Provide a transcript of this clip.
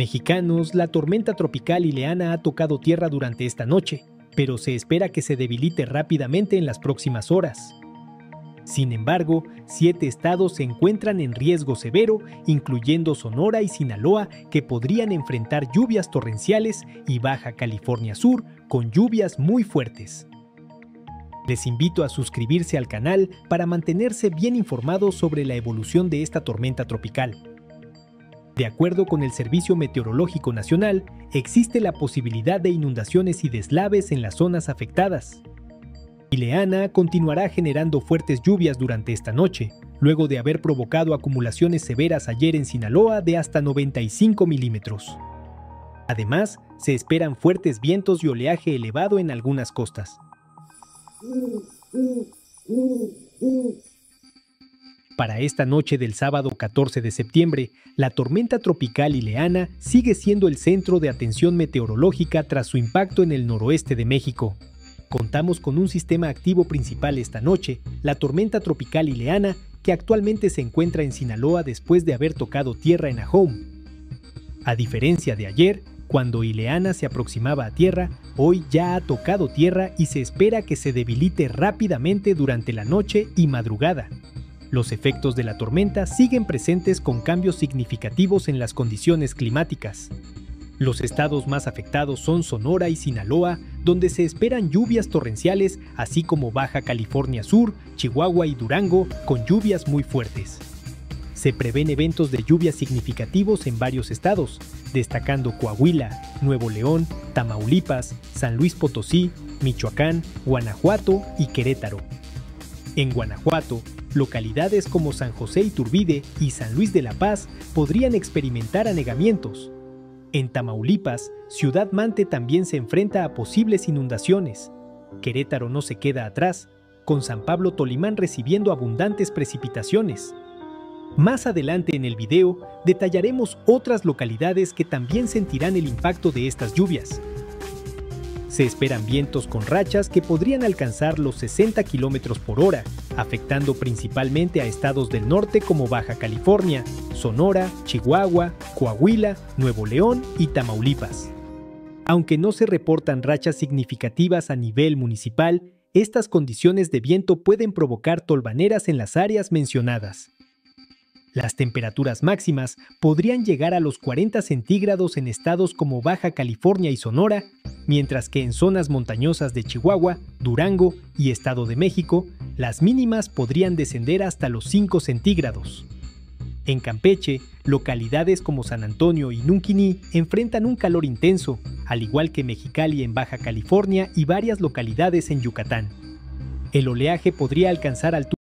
Mexicanos, la tormenta tropical Ileana ha tocado tierra durante esta noche, pero se espera que se debilite rápidamente en las próximas horas. Sin embargo, siete estados se encuentran en riesgo severo, incluyendo Sonora y Sinaloa, que podrían enfrentar lluvias torrenciales, y Baja California Sur, con lluvias muy fuertes. Les invito a suscribirse al canal para mantenerse bien informados sobre la evolución de esta tormenta tropical. De acuerdo con el Servicio Meteorológico Nacional, existe la posibilidad de inundaciones y deslaves en las zonas afectadas. Ileana continuará generando fuertes lluvias durante esta noche, luego de haber provocado acumulaciones severas ayer en Sinaloa de hasta 95 milímetros. Además, se esperan fuertes vientos y oleaje elevado en algunas costas. Para esta noche del sábado 14 de septiembre, la tormenta tropical Ileana sigue siendo el centro de atención meteorológica tras su impacto en el noroeste de México. Contamos con un sistema activo principal esta noche, la tormenta tropical Ileana, que actualmente se encuentra en Sinaloa después de haber tocado tierra en Ahome. A diferencia de ayer, cuando Ileana se aproximaba a tierra, hoy ya ha tocado tierra y se espera que se debilite rápidamente durante la noche y madrugada. Los efectos de la tormenta siguen presentes con cambios significativos en las condiciones climáticas. Los estados más afectados son Sonora y Sinaloa, donde se esperan lluvias torrenciales, así como Baja California Sur, Chihuahua y Durango, con lluvias muy fuertes. Se prevén eventos de lluvias significativos en varios estados, destacando Coahuila, Nuevo León, Tamaulipas, San Luis Potosí, Michoacán, Guanajuato y Querétaro. En Guanajuato, localidades como San José Iturbide y San Luis de la Paz podrían experimentar anegamientos. En Tamaulipas, Ciudad Mante también se enfrenta a posibles inundaciones. Querétaro no se queda atrás, con San Pablo Tolimán recibiendo abundantes precipitaciones. Más adelante en el video detallaremos otras localidades que también sentirán el impacto de estas lluvias. Se esperan vientos con rachas que podrían alcanzar los 60 km por hora, afectando principalmente a estados del norte como Baja California, Sonora, Chihuahua, Coahuila, Nuevo León y Tamaulipas. Aunque no se reportan rachas significativas a nivel municipal, estas condiciones de viento pueden provocar tolvaneras en las áreas mencionadas. Las temperaturas máximas podrían llegar a los 40 centígrados en estados como Baja California y Sonora, mientras que en zonas montañosas de Chihuahua, Durango y Estado de México, las mínimas podrían descender hasta los 5 centígrados. En Campeche, localidades como San Antonio y Nunquini enfrentan un calor intenso, al igual que Mexicali en Baja California y varias localidades en Yucatán. El oleaje podría alcanzar alturas